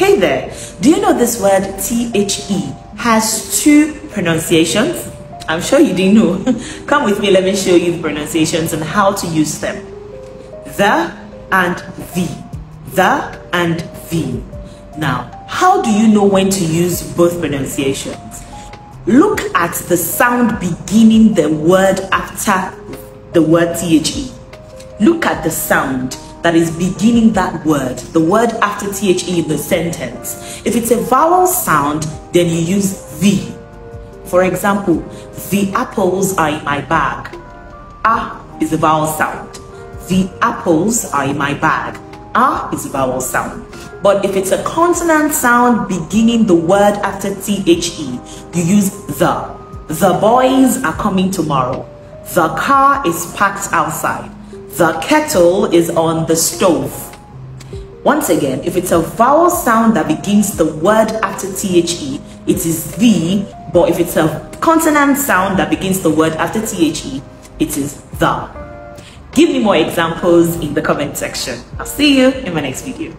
Hey there, do you know this word THE has two pronunciations? I'm sure you didn't know. Come with me, let me show you the pronunciations and how to use them. The and the. The and the. Now, how do you know when to use both pronunciations? Look at the sound beginning the word after the word THE. Look at the sound that is beginning that word, the word after THE in the sentence. If it's a vowel sound, then you use the. For example, the apples are in my bag. Ah is a vowel sound. The apples are in my bag. Ah is a vowel sound. But if it's a consonant sound beginning the word after THE, you use the. The boys are coming tomorrow. The car is parked outside. The kettle is on the stove. Once again, if it's a vowel sound that begins the word after THE, it is the, but if it's a consonant sound that begins the word after THE, it is the. Give me more examples in the comment section. I'll see you in my next video.